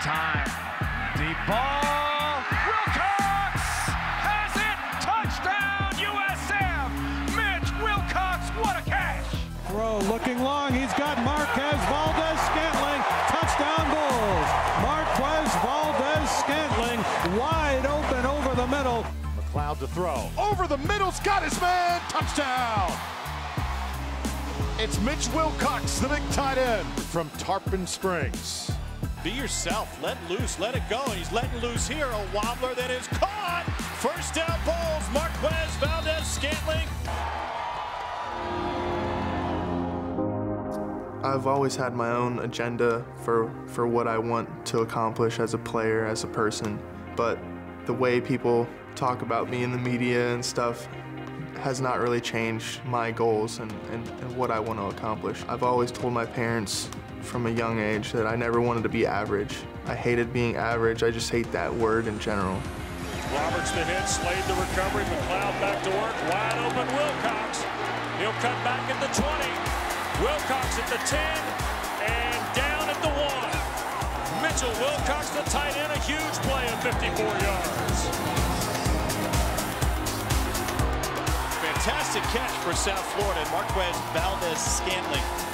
time. Deep ball. Wilcox has it. Touchdown, USF. Mitch Wilcox, what a catch. Throw looking long. He's got Marquez Valdes Scantling. Touchdown Bulls. Marquez Valdes Scantling wide open over the middle. McLeod to throw. Over the middle, Scott his man. Touchdown. It's Mitch Wilcox, the big tight end from Tarpon Springs. Be yourself. Let loose. Let it go. He's letting loose here. A wobbler that is caught. First down Bulls. Marquez Valdes Scantling. I've always had my own agenda for, for what I want to accomplish as a player, as a person, but the way people talk about me in the media and stuff has not really changed my goals and, and, and what I want to accomplish. I've always told my parents from a young age that I never wanted to be average. I hated being average, I just hate that word in general. Roberts the hit, Slade the recovery, McLeod back to work, wide open Wilcox. He'll cut back at the 20. Wilcox at the 10 and down at the 1. Mitchell Wilcox, the tight end, a huge play of 54 yards. Fantastic catch for South Florida, Marquez Valdes Scantling.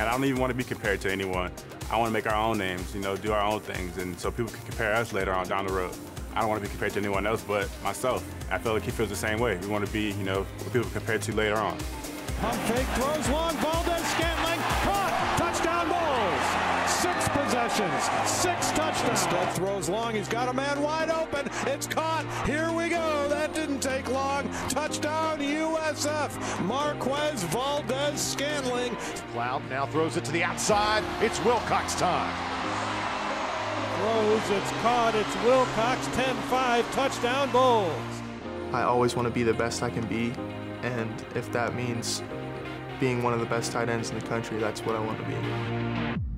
And I don't even want to be compared to anyone. I want to make our own names, you know, do our own things, and so people can compare us later on down the road. I don't want to be compared to anyone else but myself. I feel like he feels the same way. We want to be, you know, what people compare to later on. Pump fake throws long. Valdes Scantling caught. Touchdown Bulls. Six possessions, six touchdowns. Instead throws long. He's got a man wide open. It's caught. Here we go. That didn't take long. Touchdown USF. Marquez Valdes Scantling. Cloud now throws it to the outside. It's Wilcox time. Throws. It's caught. It's Wilcox. 10-5. Touchdown Bulls. I always want to be the best I can be, and if that means being one of the best tight ends in the country, that's what I want to be.